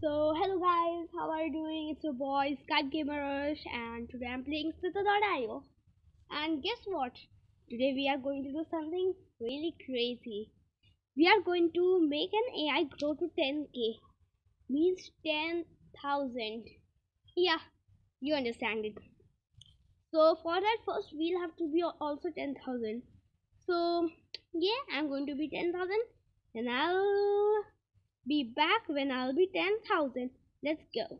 So, hello guys, how are you doing? It's your boy Skipe Gamer Arsh, and today I'm playing Slither.io. And guess what? Today we are going to do something really crazy. We are going to make an AI grow to 10k, means 10,000. Yeah, you understand it. So, for that, first we'll have to be also 10,000. So, yeah, I'm going to be 10,000 and I'll be back when I'll be 10,000. Let's go.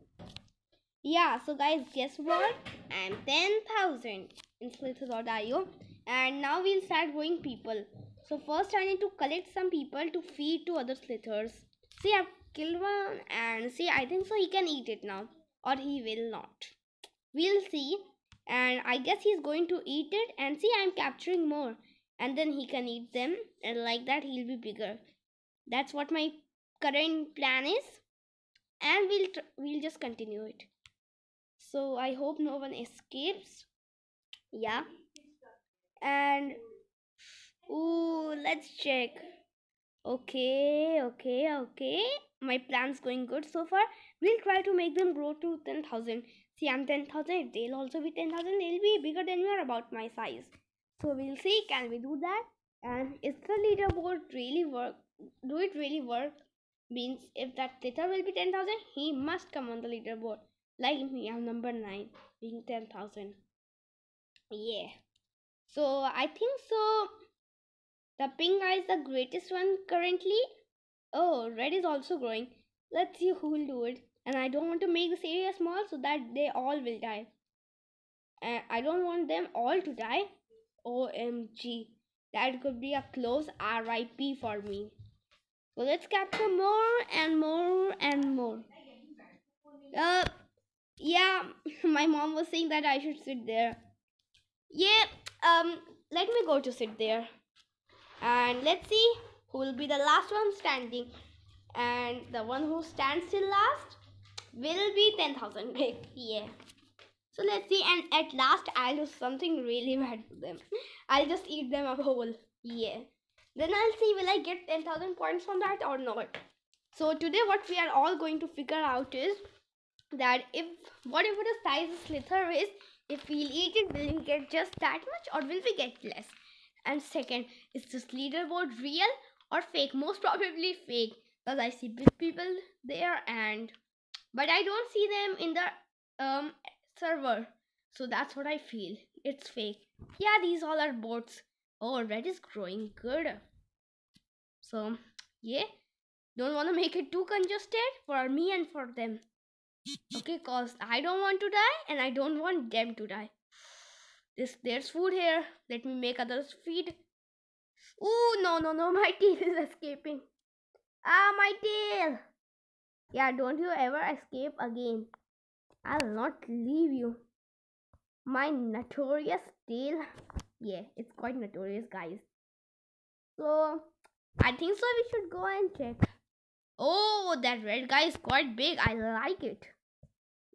Yeah, so guys, guess what? I'm 10,000 in Slither.io and now we'll start growing people. So first I need to collect some people to feed to other slithers. See, I've killed one and see, I think so he can eat it now or he will not. We'll see and I guess he's going to eat it and see, I'm capturing more and then he can eat them and like that he'll be bigger. That's what my current plan is and we'll we'll just continue it. So i hope no one escapes. Yeah. And ooh let's check. Okay okay okay. My plan's going good so far. We'll try to make them grow to 10000 see i'm 10000 they'll also be 10000 they'll be bigger than me or about my size. So we'll see. Can we do that? And is the leaderboard really work do it really work means if that theta will be 10,000 he must come on the leaderboard. Like me I'm number 9 being 10,000 yeah. So I think so. The pink guy is the greatest one currently. Oh red is also growing. Let's see who will do it. And I don't want to make this area small so that they all will die. And I don't want them all to die. OMG that could be a close RIP for me so let's capture more and more and more. Uh, yeah, my mom was saying that I should sit there. Yeah, um, let me go to sit there. And let's see who will be the last one standing. And the one who stands till last will be 10,000 big. Yeah. So let's see. And at last, I'll do something really bad to them. I'll just eat them a whole. Yeah then I'll see will I get 10,000 points from that or not. So today what we are all going to figure out is that if whatever the size of slither is, if we'll eat it, will we get just that much or will we get less? And second, is this leaderboard real or fake? Most probably fake because I see big people there and but I don't see them in the um server. So that's what I feel. It's fake. Yeah, these all are bots. Oh, red is growing good. So, yeah. Don't want to make it too congested for me and for them. Okay, cause I don't want to die and I don't want them to die. This there's food here. Let me make others feed. Oh no no no my tail is escaping. Ah my tail. Yeah, don't you ever escape again. I'll not leave you. My notorious tail yeah it's quite notorious guys. So i think so we should go and check. Oh that red guy is quite big. I like it.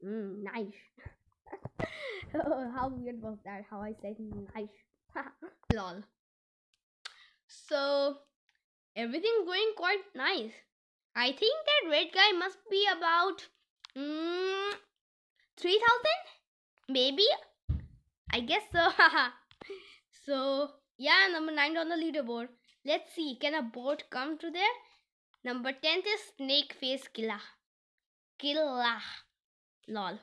Mm, nice. How weird was that? How i said nice. Lol. So everything's going quite nice. I think that red guy must be about mm, 3000 maybe? I guess so So, yeah, number 9 on the leaderboard. Let's see, can a boat come to there? Number 10th is Snake Face Killa. Killa. Lol.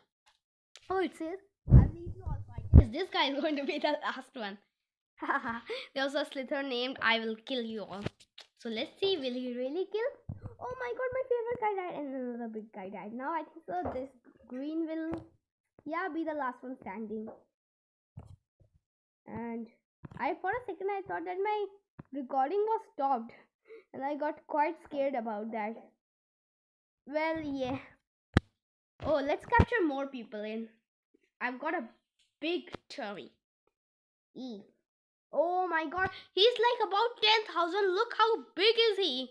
Oh, it says, fight. This guy is going to be the last one. There's a slither named I Will Kill You All. So let's see, will he really kill? Oh my god, my favorite guy died and another big guy died. Now I think so this green will, yeah, be the last one standing. And I for a second I thought that my recording was stopped and I got quite scared about that. Well, yeah. Oh, let's capture more people in. I've got a big tummy. E. Oh my god, he's like about 10,000. Look how big is he?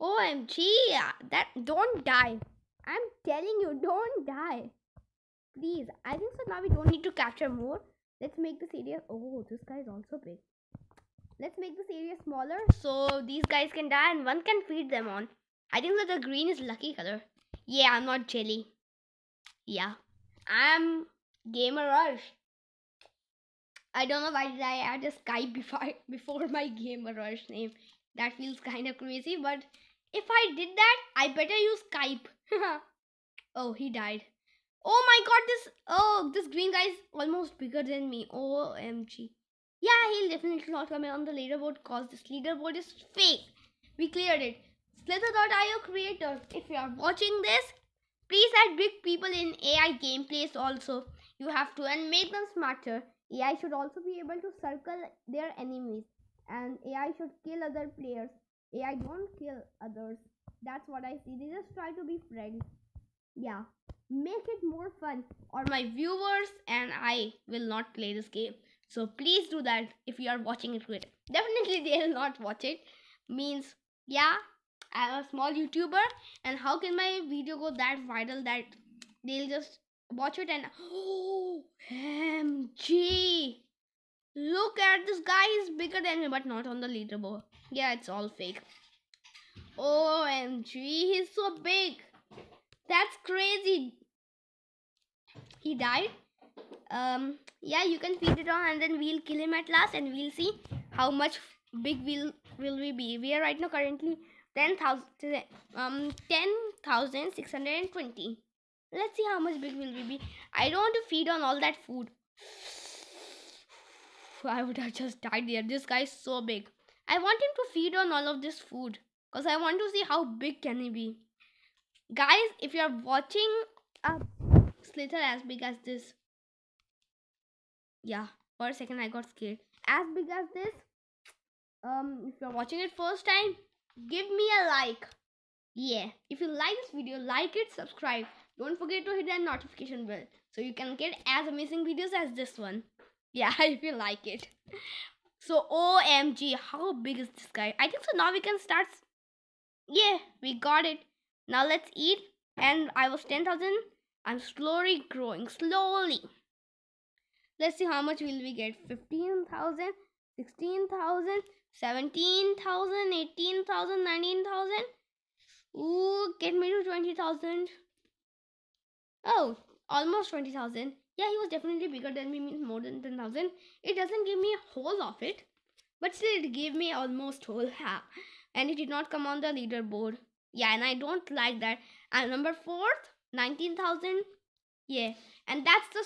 OMG, that don't die. I'm telling you, don't die. Please, I think so now we don't need to capture more. Let's make this area. Oh, this guy is also big. Let's make this area smaller so these guys can die and one can feed them on. I think that the green is lucky color. Yeah, I'm not jelly. Yeah, I'm Gamer Arsh. I don't know why did I add a Skipe before before my Gamer Arsh name. That feels kind of crazy, but if I did that, I better use Skipe. oh, he died. Oh my god, this oh this green guy is almost bigger than me. OMG. Yeah, he'll definitely not come in on the leaderboard cause this leaderboard is fake. We cleared it. Slither.io creator, if you are watching this, please add big people in AI gameplays also. You have to and make them smarter. AI should also be able to circle their enemies and AI should kill other players. AI don't kill others. That's what I see. They just try to be friends. Yeah. Make it more fun or my viewers and I will not play this game. So please do that if you are watching it. with. Definitely they'll not watch it. Means yeah, I'm a small YouTuber, and how can my video go that viral that they'll just watch it and oh, MG! Look at this guy is bigger than me, but not on the leaderboard. Yeah, it's all fake. Oh, OMG, he's so big. That's crazy. He died. Um, yeah, you can feed it on, and then we'll kill him at last, and we'll see how much big will will we be. We are right now currently 10,000 um 10,620. Let's see how much big will we be. I don't want to feed on all that food. I would have just died there. This guy is so big. I want him to feed on all of this food because I want to see how big can he be. Guys, if you are watching a slither as big as this, yeah, for a second I got scared. As big as this, um, if you're watching it first time, give me a like. Yeah if you like this video like it subscribe. Don't forget to hit that notification bell so you can get as amazing videos as this one. Yeah if you like it. So omg how big is this guy? I think so now we can start. Yeah we got it. Now let's eat and i was 10000 i'm slowly growing slowly let's see how much will we get 15000 16000 17,000, 18,000, 19,000. Ooh, get me to 20,000. Oh, almost 20,000. Yeah, he was definitely bigger than me, means more than 10,000. It doesn't give me a whole of it, but still it gave me almost whole. Ha. And it did not come on the leaderboard. Yeah, and I don't like that. And number fourth, 19,000. Yeah, and that's the